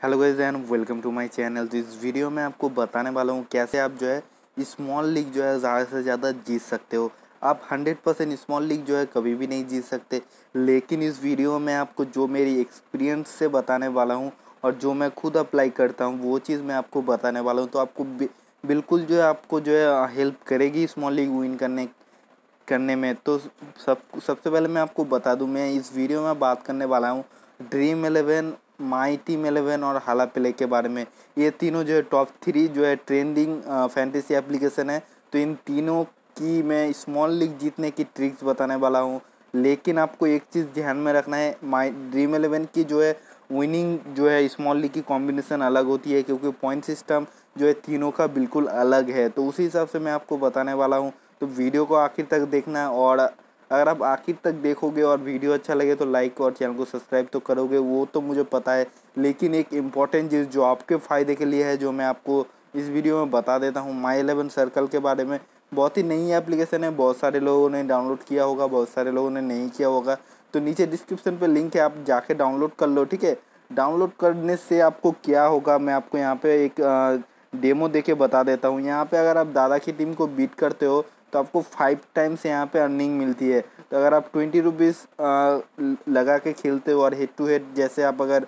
Hello guys and welcome to my channel तो इस video में आपको बताने वाला हूँ कैसे आप जो है स्मॉल लीग जो है ज़्यादा से ज़्यादा जीत सकते हो। आप 100 परसेंट स्मॉल लीग जो है कभी भी नहीं जीत सकते। लेकिन इस वीडियो में आपको जो मेरी एक्सपीरियंस से बताने वाला हूँ और जो मैं खुद अप्लाई करता हूँ, वो चीज़ मैं आपको बताने वाला हूँ। तो आपको बिल्कुल जो है आपको जो है हेल्प करेगी स्मॉल लीग विन करने करने में। तो सब, सबसे पहले मैं आपको बता दूँ, मैं इस वीडियो में बात करने वाला हूँ। ड्रीम एलेवन माई टीम और हाला प्ले के बारे में। ये तीनों जो है टॉप थ्री जो है ट्रेंडिंग फैंटेसी एप्लीकेशन है। तो इन तीनों की मैं स्मॉल लीग जीतने की ट्रिक्स बताने वाला हूँ। लेकिन आपको एक चीज़ ध्यान में रखना है माई ड्रीम एलेवन की जो है विनिंग जो है स्मॉल लीग की कॉम्बिनेशन अलग होती है, क्योंकि पॉइंट सिस्टम जो है तीनों का बिल्कुल अलग है। तो उसी हिसाब से मैं आपको बताने वाला हूँ। तो वीडियो को आखिर तक देखना और अगर आप आखिर तक देखोगे और वीडियो अच्छा लगे तो लाइक और चैनल को सब्सक्राइब तो करोगे, वो तो मुझे पता है। लेकिन एक इंपॉर्टेंट चीज़ जो आपके फ़ायदे के लिए है, जो मैं आपको इस वीडियो में बता देता हूँ माई एलेवन सर्कल के बारे में। बहुत ही नई एप्लीकेशन है, बहुत सारे लोगों ने डाउनलोड किया होगा, बहुत सारे लोगों ने नहीं किया होगा। तो नीचे डिस्क्रिप्शन पर लिंक है, आप जाके डाउनलोड कर लो, ठीक है? डाउनलोड करने से आपको क्या होगा, मैं आपको यहाँ पे एक डेमो दे के बता देता हूँ। यहाँ पे अगर आप दादा की टीम को बीट करते हो तो आपको फाइव टाइम्स यहाँ पे अर्निंग मिलती है। तो अगर आप ट्वेंटी रुपीज़ लगा के खेलते हो और हेड टू हेड जैसे आप अगर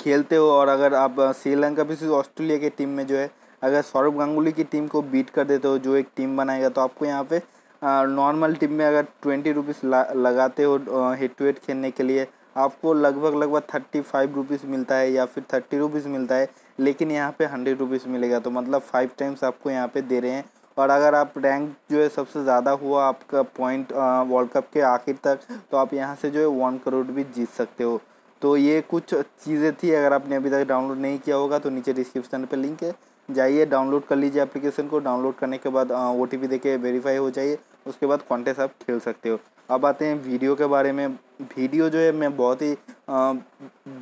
खेलते हो और अगर आप श्रीलंका भी ऑस्ट्रेलिया की टीम में जो है, अगर सौरभ गांगुली की टीम को बीट कर देते हो, जो एक टीम बनाएगा तो आपको यहाँ पे नॉर्मल टीम में अगर ट्वेंटी रुपीज़ लगाते हो हेड टू हेड खेलने के लिए, आपको लगभग लगभग थर्टी फाइव रुपीज़ मिलता है या फिर थर्टी रुपीज़ मिलता है, लेकिन यहाँ पे हंड्रेड रुपीज़ मिलेगा। तो मतलब फाइव टाइम्स आपको यहाँ पे दे रहे हैं। और अगर आप रैंक जो है सबसे ज़्यादा हुआ आपका पॉइंट वर्ल्ड कप के आखिर तक तो आप यहाँ से जो है वन करोड़ भी जीत सकते हो। तो ये कुछ चीज़ें थी, अगर आपने अभी तक डाउनलोड नहीं किया होगा तो नीचे डिस्क्रिप्शन पर लिंक है। जाइए डाउनलोड कर लीजिए एप्लीकेशन को। डाउनलोड करने के बाद ओ टी देके वेरीफाई हो जाइए। उसके बाद कॉन्टेस्ट आप खेल सकते हो। अब आते हैं वीडियो के बारे में। वीडियो जो है, मैं बहुत ही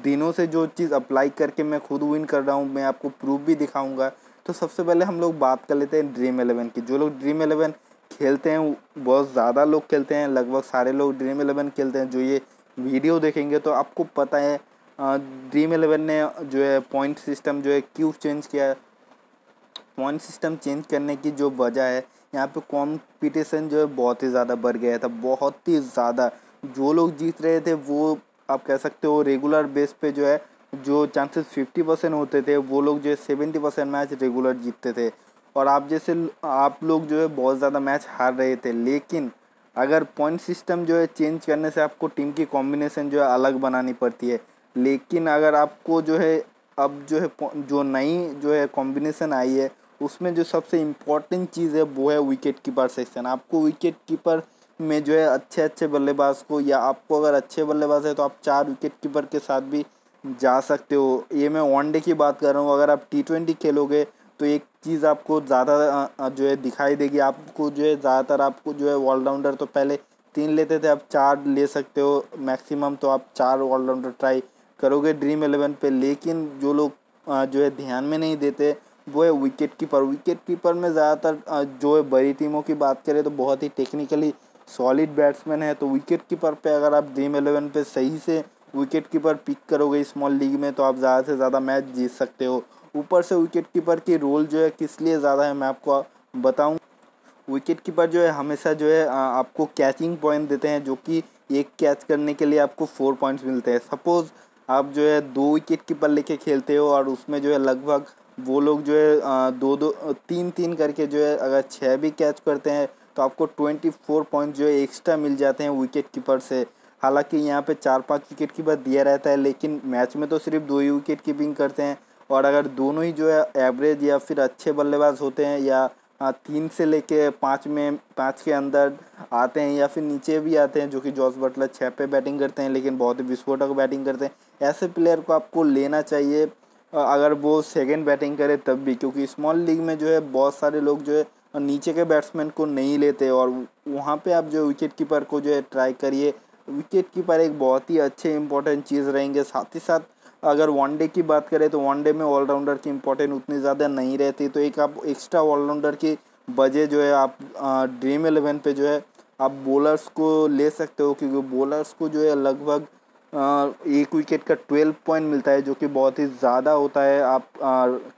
दिनों से जो चीज़ अप्लाई करके मैं खुद विन कर रहा हूँ। मैं आपको प्रूफ भी दिखाऊँगा। तो सबसे पहले हम लोग बात कर लेते हैं ड्रीम एलेवन की। जो लोग ड्रीम एलेवन खेलते हैं बहुत ज़्यादा लोग खेलते हैं, लगभग सारे लोग ड्रीम एलेवन खेलते हैं। जो ये वीडियो देखेंगे तो आपको पता है ड्रीम एलेवन ने जो है पॉइंट सिस्टम जो है क्यों चेंज किया है? पॉइंट सिस्टम चेंज करने की जो वजह है, यहाँ पे कंपटीशन जो है बहुत ही ज़्यादा बढ़ गया था, बहुत ही ज़्यादा। जो लोग जीत रहे थे, वो आप कह सकते हो रेगुलर बेस पे जो है जो चांसेस फिफ्टी परसेंट होते थे, वो लोग जो है सेवेंटी परसेंट मैच रेगुलर जीतते थे। और आप जैसे आप लोग जो है बहुत ज़्यादा मैच हार रहे थे, लेकिन अगर पॉइंट सिस्टम जो है चेंज करने से आपको टीम की कॉम्बिनेशन जो है अलग बनानी पड़ती है। लेकिन अगर आपको जो है, अब जो है जो नई जो है कॉम्बिनेशन आई है, उसमें जो सबसे इंपॉर्टेंट चीज़ है, वो है विकेट कीपर सेक्शन आपको विकेट कीपर में जो है अच्छे अच्छे बल्लेबाज को या आपको अगर अच्छे बल्लेबाज है तो आप चार विकेट कीपर के साथ भी जा सकते हो। ये मैं वनडे की बात कर रहा हूँ। अगर आप टी ट्वेंटी खेलोगे तो एक चीज़ आपको ज़्यादा जो है दिखाई देगी। आपको जो है ज़्यादातर आपको जो है ऑलराउंडर तो पहले तीन लेते थे आप चार ले सकते हो मैक्सिमम तो आप चार ऑलराउंडर ट्राई करोगे ड्रीम एलेवन पे। लेकिन जो लोग जो है ध्यान में नहीं देते, वो है विकेट कीपर विकेट कीपर में ज़्यादातर जो है बड़ी टीमों की बात करें तो बहुत ही टेक्निकली सॉलिड बैट्समैन है। तो विकेट कीपर पे अगर आप ड्रीम एलेवन पे सही से विकेट कीपर पिक करोगे स्मॉल लीग में तो आप ज़्यादा से ज़्यादा मैच जीत सकते हो। ऊपर से विकेट कीपर की रोल जो है, किस लिए ज़्यादा है, मैं आपको बताऊँ। विकेट कीपर जो है, हमेशा जो है आपको कैचिंग पॉइंट देते हैं, जो कि एक कैच करने के लिए आपको फोर पॉइंट्स मिलते हैं। सपोज़ आप जो है, दो विकेट कीपर लेके खेलते हो, और उसमें जो है, लगभग वो लोग जो है दो दो, तीन तीन करके जो है, अगर छः भी कैच करते हैं तो आपको ट्वेंटी फोर पॉइंट जो है एक्स्ट्रा मिल जाते हैं विकेट कीपर से। हालाँकि यहाँ पे चार पाँच विकेट कीपर दिया रहता है, लेकिन मैच में तो सिर्फ़ दो ही विकेट कीपिंग करते हैं। और अगर दोनों ही जो है एवरेज या फिर अच्छे बल्लेबाज होते हैं या तीन से लेके पाँच में, पाँच के अंदर आते हैं या फिर नीचे भी आते हैं, जो कि जॉस बटलर छः पे बैटिंग करते हैं, लेकिन बहुत ही विस्फोटक बैटिंग करते हैं। ऐसे प्लेयर को आपको लेना चाहिए अगर वो सेकेंड बैटिंग करे तब भी, क्योंकि स्मॉल लीग में जो है बहुत सारे लोग जो है नीचे के बैट्समैन को नहीं लेते, और वहाँ पे आप जो विकेट कीपर को जो है ट्राई करिए विकेट कीपर एक बहुत ही अच्छे इंपॉर्टेंट चीज़ रहेंगे। साथ ही साथ अगर वनडे की बात करें तो वनडे में ऑलराउंडर की इम्पोर्टेंट उतनी ज़्यादा नहीं रहती। तो एक आप एक्स्ट्रा ऑलराउंडर की वजह जो है आप ड्रीम एलेवन पे जो है आप बॉलर्स को ले सकते हो। क्योंकि बॉलर्स को जो है लगभग एक विकेट का ट्वेल्व पॉइंट मिलता है, जो कि बहुत ही ज़्यादा होता है। आप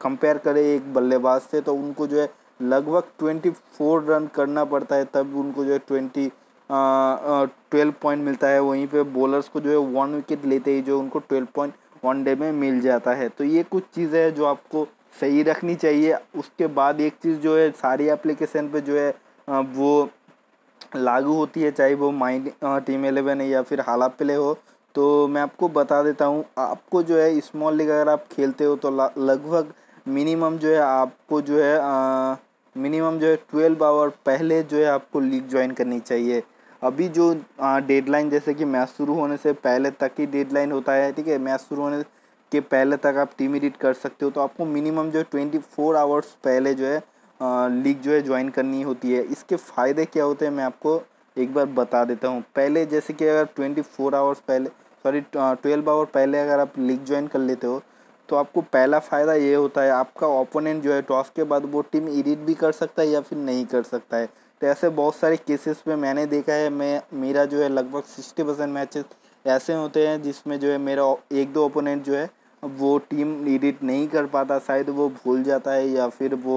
कंपेयर करें एक बल्लेबाज से तो उनको जो है लगभग ट्वेंटी फोर रन करना पड़ता है। तब उनको जो है ट्वेंटी ट्वेल्व पॉइंट मिलता है, वहीं पे बॉलर्स को जो है वन विकेट लेते ही जो उनको ट्वेल्व पॉइंट वन डे में मिल जाता है। तो ये कुछ चीज़ें हैं जो आपको सही रखनी चाहिए। उसके बाद एक चीज़ जो है, सारी एप्लीकेशन पे जो है वो लागू होती है, चाहे वो माइंड टीम एलेवन है या फिर हाला प्ले हो। तो मैं आपको बता देता हूँ, आपको जो है स्मॉल लीग अगर आप खेलते हो तो लगभग मिनिमम जो है आपको जो है मिनिमम जो है ट्वेल्व आवर पहले जो है आपको लीग ज्वाइन करनी चाहिए। अभी जो डेडलाइन जैसे कि मैच शुरू होने से पहले तक ही डेडलाइन होता है, ठीक है? मैच शुरू होने के पहले तक आप टीम एडिट कर सकते हो। तो आपको मिनिमम जो है ट्वेंटी फोर आवर्स पहले जो है लीग जो है ज्वाइन करनी होती है। इसके फ़ायदे क्या होते हैं मैं आपको एक बार बता देता हूँ। पहले जैसे कि अगर ट्वेंटी फोर आवर्स पहले सॉरी ट्वेल्व आवर पहले अगर आप लीग ज्वाइन कर लेते हो तो आपको पहला फ़ायदा ये होता है, आपका ओपोनेंट जो है टॉस के बाद वो टीम एडिट भी कर सकता है या फिर नहीं कर सकता है। तो ऐसे बहुत सारे केसेस में मैंने देखा है मैं मेरा जो है लगभग सिक्सटी परसेंट मैचेस ऐसे होते हैं जिसमें जो है मेरा एक दो ओपोनेंट जो है वो टीम एडिट नहीं कर पाता शायद वो भूल जाता है या फिर वो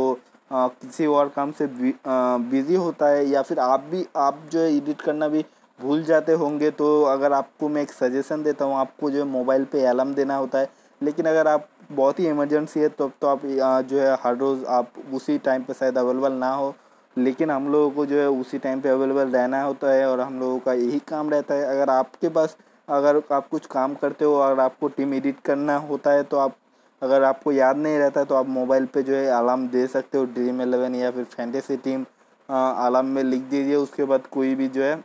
आ, किसी और काम से बिज़ी होता है या फिर आप भी आप जो है एडिट करना भी भूल जाते होंगे। तो अगर आपको मैं एक सजेशन देता हूँ आपको जो है मोबाइल पे अलार्म देना होता है लेकिन अगर आप बहुत ही इमरजेंसी है तब तो तो आप जो है हर रोज़ आप उसी टाइम पे शायद अवेलेबल ना हो। लेकिन हम लोगों को जो है उसी टाइम पे अवेलेबल रहना होता है और हम लोगों का यही काम रहता है। अगर आपके पास, अगर आप कुछ काम करते हो और आपको टीम एडिट करना होता है तो आप, अगर आपको याद नहीं रहता तो आप मोबाइल पे जो है अलार्म दे सकते हो ड्रीम एलेवन या फिर फैंटेसी टीम अलार्म में लिख दीजिए। उसके बाद कोई भी जो है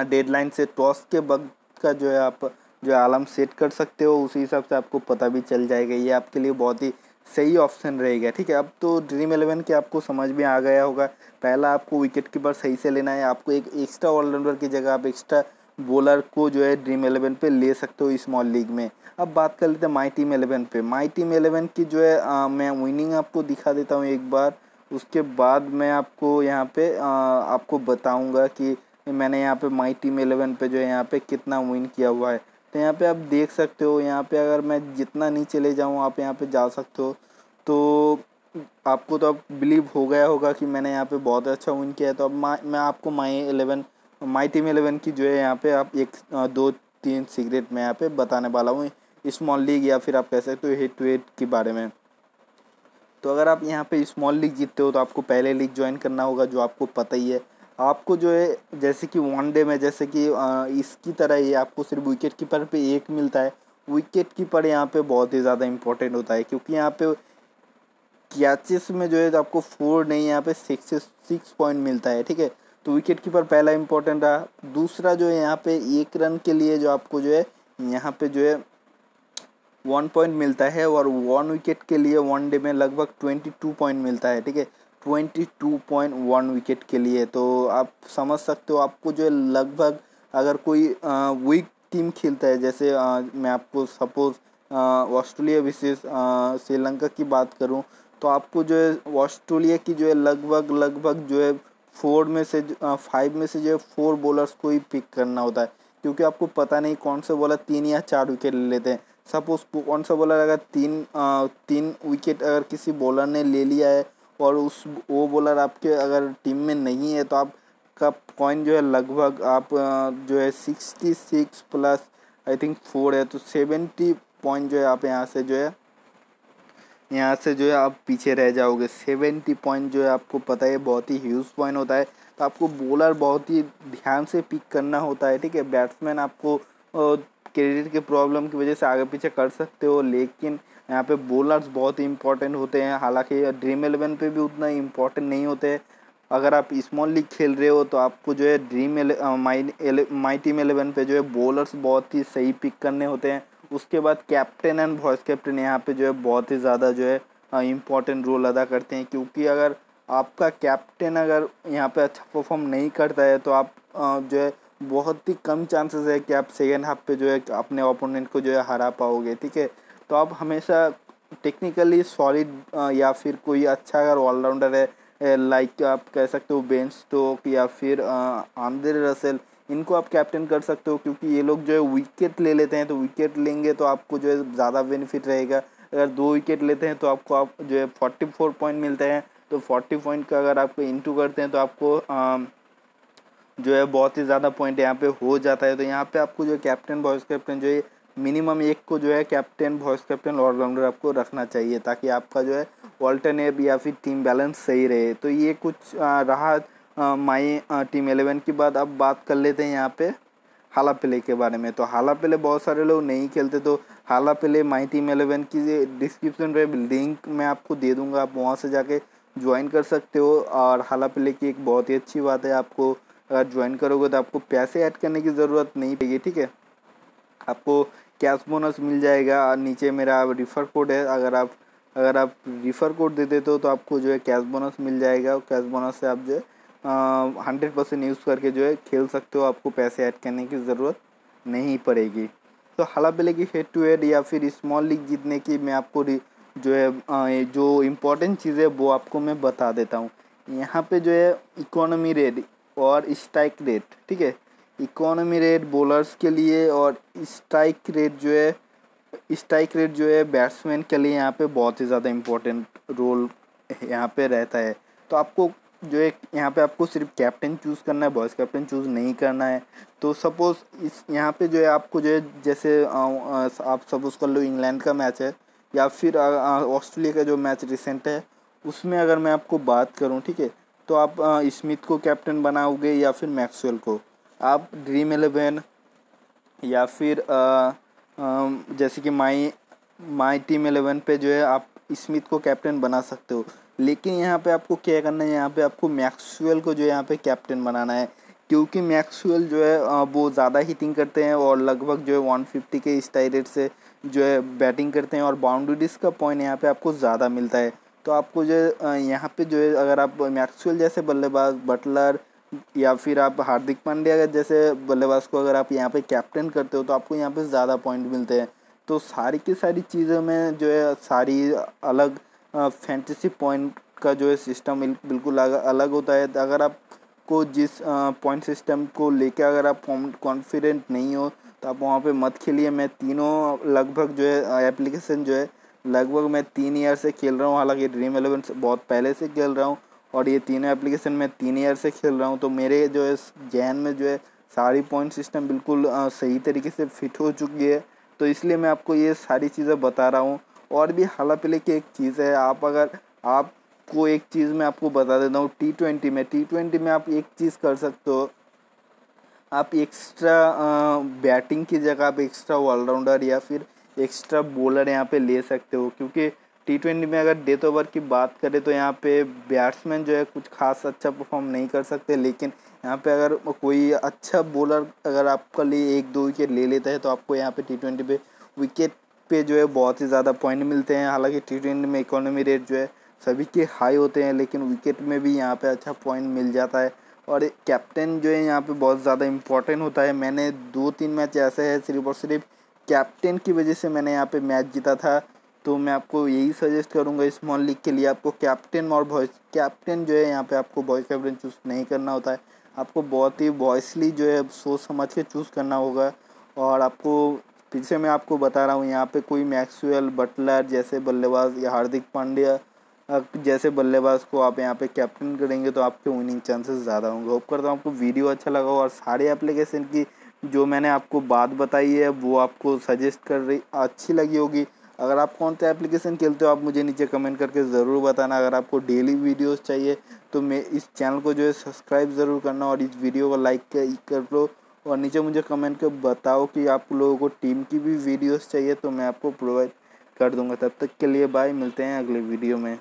डेडलाइन से टॉस के वक्त का जो है आप, जो अलार्म सेट कर सकते हो, उसी हिसाब से आपको पता भी चल जाएगा। ये आपके लिए बहुत ही सही ऑप्शन रहेगा ठीक है? अब तो ड्रीम एलेवन के आपको समझ में आ गया होगा। पहला आपको विकेट कीपर सही से लेना है। आपको एक एक्स्ट्रा ऑलराउंडर की जगह आप एक्स्ट्रा बॉलर को जो है ड्रीम एलेवन पे ले सकते हो स्मॉल लीग में। अब बात कर लेते हैं माई टीम एलेवन पे। माई टीम एलेवन की जो है आ, मैं विनिंग आपको दिखा देता हूँ एक बार। उसके बाद मैं आपको यहाँ पे आ, आपको बताऊँगा कि मैंने यहाँ पे माई टीम एलेवन पे जो है यहाँ पे कितना विन किया हुआ है। तो यहाँ पे आप देख सकते हो, यहाँ पे अगर मैं जितना नीचे ले जाऊँ, आप यहाँ पे जा सकते हो। तो आपको तो अब बिलीव हो गया होगा कि मैंने यहाँ पे बहुत अच्छा विन किया है। तो अब मैं आपको My Eleven My Team Eleven की जो है यहाँ पे आप एक दो, तीन सीक्रेट मैं यहाँ पे बताने वाला हूँ स्मॉल लीग या फिर आप कह सकते हो हेड टू हेड के बारे में। तो अगर आप यहाँ पे स्मॉल लीग जीतते हो तो आपको पहले लीग ज्वाइन करना होगा, जो आपको पता ही है। आपको जो है, जैसे कि वनडे में, जैसे कि इसकी तरह ही आपको सिर्फ़ विकेट कीपर पे एक मिलता है। विकेट कीपर यहाँ पे बहुत ही ज़्यादा इंपॉर्टेंट होता है, क्योंकि यहाँ पे कैचेस में जो है तो आपको फोर नहीं, यहाँ पे सिक्स सिक्स पॉइंट मिलता है, ठीक है? तो विकेट कीपर पहला इंपॉर्टेंट रहा। दूसरा जो है, यहाँ पे एक रन के लिए जो आपको जो है, यहाँ पे जो है वन पॉइंट मिलता है, और वन विकेट के लिए वन डे में लगभग ट्वेंटी टू पॉइंट मिलता है, ठीक है? Twenty two point one wicket के लिए तो आप समझ सकते हो आपको जो है लगभग अगर कोई वीक टीम खेलता है जैसे आ, मैं आपको सपोज़ ऑस्ट्रेलिया विशेष श्रीलंका की बात करूँ तो आपको जो है ऑस्ट्रेलिया की जो है लगभग लगभग जो है फोर में से फाइव में से जो है फोर बॉलर्स को ही पिक करना होता है क्योंकि आपको पता नहीं कौन से बॉलर तीन या चार विकेट ले लेते हैं। सपोज़ कौन सा बॉलर अगर तीन आ, तीन विकेट अगर किसी बॉलर ने ले लिया है और उस वो बॉलर आपके अगर टीम में नहीं है तो आपका पॉइंट जो है लगभग आप जो है sixty six plus I think four है तो सेवेंटी पॉइंट जो है आप यहाँ से जो है, यहाँ से जो है आप पीछे रह जाओगे। सेवेंटी पॉइंट जो है आपको पता है बहुत ही ह्यूज पॉइंट होता है। तो आपको बॉलर बहुत ही ध्यान से पिक करना होता है, ठीक है? बैट्समैन आपको क्रेडिट के प्रॉब्लम की वजह से आगे पीछे कर सकते हो, लेकिन यहाँ पे बॉलर्स बहुत ही इंपॉर्टेंट होते हैं। हालाँकि ड्रीम एलेवन पे भी उतना इम्पोर्टेंट नहीं होते। अगर आप स्मॉल लीग खेल रहे हो तो आपको जो है Dream My My Team Eleven पे जो है बॉलर्स बहुत ही सही पिक करने होते हैं। उसके बाद कैप्टन एंड वॉइस कैप्टन यहाँ पे जो है बहुत ही ज़्यादा जो है इम्पोर्टेंट रोल अदा करते हैं। क्योंकि अगर आपका कैप्टन अगर यहाँ पे अच्छा परफॉर्म नहीं करता है तो आप जो है बहुत ही कम चांसेस है कि आप सेकेंड हाफ़ पे जो है अपने ओपोनेंट को जो है हरा पाओगे, ठीक है? तो आप हमेशा टेक्निकली सॉलिड या फिर कोई अच्छा अगर ऑलराउंडर है लाइक आप कह सकते हो बेन स्टोक या फिर आंद्रे रसेल इनको आप कैप्टन कर सकते हो क्योंकि ये लोग जो है विकेट ले लेते हैं तो विकेट लेंगे तो आपको जो है ज़्यादा बेनिफिट रहेगा। अगर दो विकेट लेते हैं तो आपको आप जो है फोर्टी फोर पॉइंट मिलते हैं। तो फोर्टी पॉइंट का अगर आपको इंटू करते हैं तो आपको आ, जो है बहुत ही ज़्यादा पॉइंट यहाँ पे हो जाता है। तो यहाँ पे आपको जो कैप्टन वॉइस कैप्टन जो है मिनिमम एक को जो है कैप्टन, वॉइस कैप्टन ऑलराउंडर आपको रखना चाहिए ताकि आपका जो है ऑल्टरनेट या फिर टीम बैलेंस सही रहे। तो ये कुछ रहा माई टीम एलेवन की बात। अब बात कर लेते हैं यहाँ पे हाला प्ले के बारे में। तो हाला प्ले बहुत सारे लोग नहीं खेलते तो हाला प्ले माई टीम एलेवन की डिस्क्रिप्शन पे लिंक मैं आपको दे दूँगा। आप वहाँ से जाके ज्वाइन कर सकते हो और हाला प्ले की एक बहुत ही अच्छी बात है, आपको अगर ज्वाइन करोगे तो आपको पैसे ऐड करने की ज़रूरत नहीं पड़ेगी, ठीक है? आपको कैश बोनस मिल जाएगा। और नीचे मेरा रिफ़र कोड है। अगर आप अगर आप रिफ़र कोड दे देते हो तो आपको जो है कैश बोनस मिल जाएगा। कैश बोनस से आप जो है हंड्रेड परसेंट यूज़ करके जो है खेल सकते हो। आपको पैसे ऐड करने की ज़रूरत नहीं पड़ेगी। तो हाला पहले की हेड टू हेड या फिर स्मॉल लीग जीतने की मैं आपको जो है जो इम्पोर्टेंट चीज़ वो आपको मैं बता देता हूँ। यहाँ पे जो है इकोनॉमी रेट और स्ट्राइक रेट ठीक है? इकोनॉमी रेट बॉलर्स के लिए और स्ट्राइक रेट जो है, स्ट्राइक रेट जो है बैट्समैन के लिए यहाँ पे बहुत ही ज़्यादा इम्पोर्टेंट रोल यहाँ पे रहता है। तो आपको जो है, यहाँ पे आपको सिर्फ़ कैप्टन चूज़ करना है, बॉयज़ कैप्टन चूज़ नहीं करना है। तो सपोज़ इस, यहाँ पे जो है आपको जो है, जैसे आप सपोज़ कर लो इंग्लैंड का मैच है या फिर ऑस्ट्रेलिया का जो मैच रिसेंट है, उसमें अगर मैं आपको बात करूँ, ठीक है तो आप स्मिथ को कैप्टन बनाओगे या फिर मैक्सवेल को। आप ड्रीम एलेवन या फिर आ, आ, जैसे कि माई माई टीम एलेवन पे जो है आप स्मिथ को कैप्टन बना सकते हो। लेकिन यहाँ पे आपको क्या करना है? यहाँ पे आपको मैक्सवेल को जो है यहाँ पे कैप्टन बनाना है। क्योंकि मैक्सवेल जो है वो ज़्यादा हिटिंग करते हैं और लगभग जो है 150 के स्टाई रेट से जो है बैटिंग करते हैं और बाउंड्रीज का पॉइंट यहाँ पे आपको ज़्यादा मिलता है। तो आपको जो है यहाँ पे जो है अगर आप मैक्सवेल जैसे बल्लेबाज बटलर या फिर आप हार्दिक पांड्या जैसे बल्लेबाज को अगर आप यहाँ पे कैप्टन करते हो तो आपको यहाँ पे ज़्यादा पॉइंट मिलते हैं। तो सारी की सारी चीज़ों में जो है, सारी अलग फैंटेसी पॉइंट का जो है सिस्टम बिल्कुल अलग होता है। अगर आप को जिस पॉइंट सिस्टम को लेकर अगर आप कॉन्फिडेंट नहीं हो तो आप वहाँ पे मत खेलिए। मैं तीनों लगभग जो है एप्लीकेशन जो है, लगभग मैं तीन ईयर से खेल रहा हूँ। हालाँकि ड्रीम एलेवन बहुत पहले से खेल रहा हूँ। और ये तीनों एप्लीकेशन मैं तीन ईयर से खेल रहा हूँ तो मेरे जो है जहन में जो है सारी पॉइंट सिस्टम बिल्कुल सही तरीके से फिट हो चुकी है। तो इसलिए मैं आपको ये सारी चीज़ें बता रहा हूँ। और भी हाला पहले की एक चीज़ है, आप अगर आपको एक चीज़ मैं आपको बता देता हूँ टी ट्वेंटी में टी ट्वेंटी में आप एक चीज़ कर सकते हो। आप एक्स्ट्रा बैटिंग की जगह आप एक्स्ट्रा ऑलराउंडर या फिर एक्स्ट्रा बॉलर यहाँ पे ले सकते हो, क्योंकि टी ट्वेंटी में अगर डेथ ओवर की बात करें तो यहाँ पे बैट्समैन जो है कुछ खास अच्छा परफॉर्म नहीं कर सकते, लेकिन यहाँ पे अगर कोई अच्छा बॉलर अगर आपके लिए एक दो विकेट ले लेता है तो आपको यहाँ पे टी ट्वेंटी पे विकेट पे जो है बहुत ही ज़्यादा पॉइंट मिलते हैं। हालाँकि टी ट्वेंटी में इकोनॉमी रेट जो है सभी के हाई होते हैं, लेकिन विकेट में भी यहाँ पे अच्छा पॉइंट मिल जाता है। और कैप्टन जो है यहाँ पे बहुत ज़्यादा इंपॉर्टेंट होता है। मैंने दो तीन मैच ऐसे है, सिर्फ़ और सिर्फ़ कैप्टन की वजह से मैंने यहाँ पे मैच जीता था। तो मैं आपको यही सजेस्ट करूँगा स्मॉल लीग के लिए। आपको कैप्टन और वॉइस कैप्टन जो है यहाँ पे आपको वॉइस कैप्टन चूज़ नहीं करना होता है। आपको बहुत ही वॉइसली जो है सोच समझ के चूज़ करना होगा। और आपको से मैं आपको बता रहा हूँ, यहाँ पे कोई मैक्सवेल बटलर जैसे बल्लेबाज या हार्दिक पांड्या जैसे बल्लेबाज को आप यहाँ पे कैप्टन करेंगे तो आपके विनिंग चांसेस ज़्यादा होंगे। होप करता हूँ आपको वीडियो अच्छा लगा और सारे एप्लीकेशन की जो मैंने आपको बात बताई है, वो आपको सजेस्ट कर रही, अच्छी लगी होगी। अगर आप कौन सा एप्लीकेशन खेलते हो, आप मुझे नीचे कमेंट करके ज़रूर बताना। अगर आपको डेली वीडियोस चाहिए तो मैं इस चैनल को जो है सब्सक्राइब ज़रूर करना और इस वीडियो को लाइक कर लो और नीचे मुझे कमेंट कर बताओ कि आप लोगों को टीम की भी वीडियोज़ चाहिए तो मैं आपको प्रोवाइड कर दूँगा। तब तक के लिए बाय मिलते हैं अगले वीडियो में।